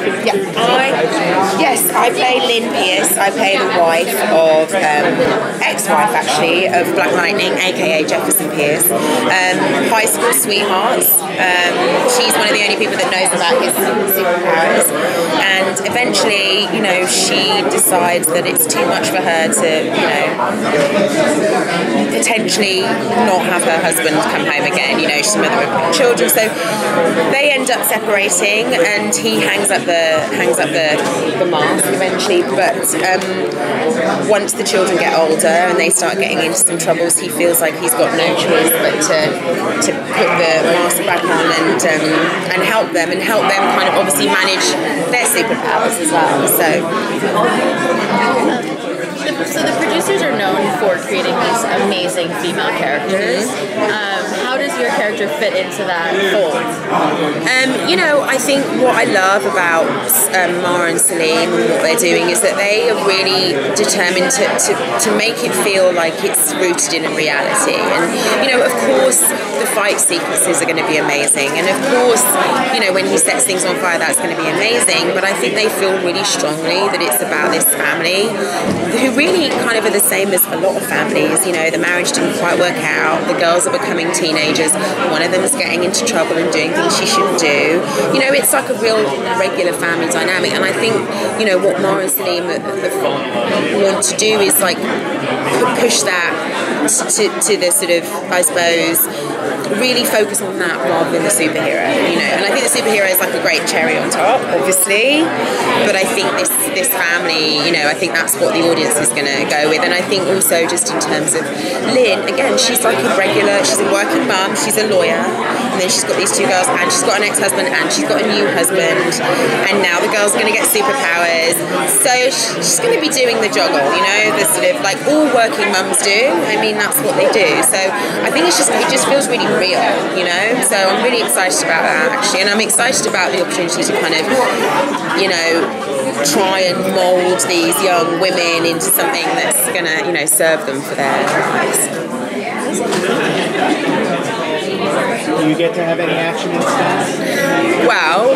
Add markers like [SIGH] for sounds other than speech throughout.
Yeah, I yes, I play Lynn Pierce. I play the wife of um, ex-wife actually of Black Lightning, aka Jefferson Pierce. Um, high school sweethearts. Um, she's one of the only people that knows about his superpowers, and eventually, you know, she decides that it's too much for her to, you know, potentially not have her husband come home again. You know, she's children, so they end up separating, and he hangs up the hangs up the, the mask eventually. But um, once the children get older and they start getting into some troubles, he feels like he's got no choice but to to put the mask back on and um, and help them and help them kind of obviously manage their superpowers as well. So. So the producers are known for creating these amazing female characters. Um, how does your character fit into that? Um, you know, I think what I love about um, Mara and Salim and what they're doing is that they are really determined to, to, to make it feel like it's rooted in a reality. And, you know, of course, the fight sequences are going to be amazing. And of course, you know, when he sets things on fire, that's going to be amazing. But I think they feel really strongly that it's about this family who really kind of are the same as a lot of families. You know, the marriage didn't quite work out, the girls are becoming teenagers, one of them is getting into trouble and doing things she shouldn't do. You know, it's like a real regular family dynamic. And I think, you know, what Mara and Salim want to do is like push that to, to the sort of, I suppose, really focus on that rather than the superhero, you know. And superhero is like a great cherry on top, obviously, but I think this this family, you know, I think that's what the audience is going to go with. And I think also just in terms of Lynn, again, she's like a regular, she's a working mum, she's a lawyer, and then she's got these two girls, and she's got an ex-husband, and she's got a new husband, and now the girl's going to get superpowers. So she's going to be doing the juggle, you know, the sort of like all working mums do. I mean, that's what they do. So I think it's just it just feels really real, you know. So I'm really excited about that actually, and I'm excited about the opportunity to kind of, you know, try and mould these young women into something that's going to, you know, serve them for their lives. Do you get to have any action in stunts? Well,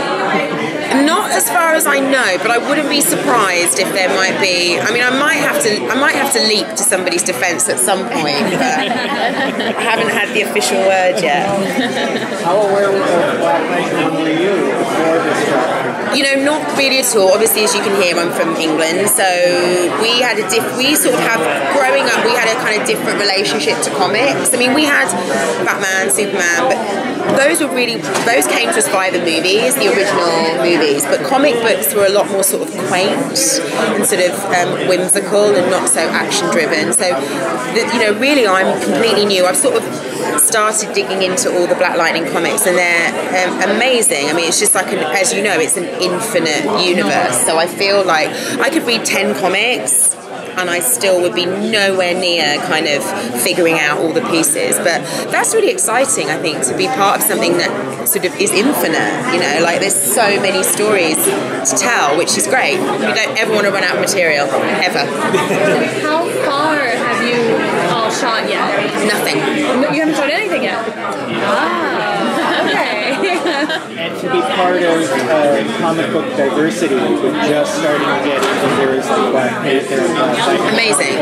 not as far as I know, but I wouldn't be surprised if there might be. I mean, I might have to. I might have to leap to somebody's defence at some point, but I haven't had the official word yet. How aware of Black were you know, not really at all. Obviously, as you can hear, I'm from England, so we had a diff. We sort of have growing up. We had a kind of different relationship to comics. I mean, we had Batman, Superman, but those were really those came to us via the movies, the original movies. But comic books were a lot more sort of quaint and sort of um, whimsical and not so action driven. So, the, you know, really, I'm completely new. I've sort of started digging into all the Black Lightning comics, and they're um, amazing. I mean, it's just like an, as you know, it's an infinite universe. So I feel like I could read ten comics and I still would be nowhere near kind of figuring out all the pieces. But that's really exciting, I think, to be part of something that sort of is infinite. You know, like there's so many stories to tell, which is great. We don't ever want to run out of material, ever. [LAUGHS] How far have you all shot yet? Nothing. No, you haven't shot anything yet. Ah, okay. And to be part of uh, comic book diversity, with just starting to get into heroes like Black Panther Black Lightning. Amazing,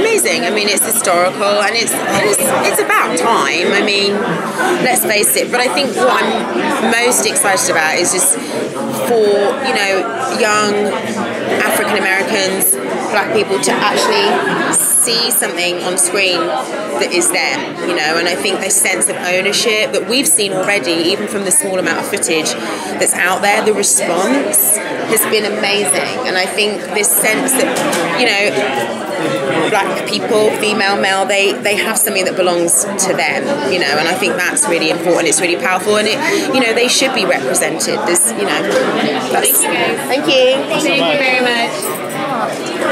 amazing. I mean, it's historical and it's it's it's about time. I mean, let's face it. But I think what I'm most excited about is just for you know young African Americans, Black people to actually see something on screen that is them. You know, and I think this sense of ownership that we've seen already, even from the small amount of footage that's out there, the response has been amazing. And I think this sense that you know black people, female, male, they they have something that belongs to them, you know, and I think that's really important. It's really powerful, and it, you know, they should be represented. There's, you know, Thank you guys. Thank you. Thank you very much.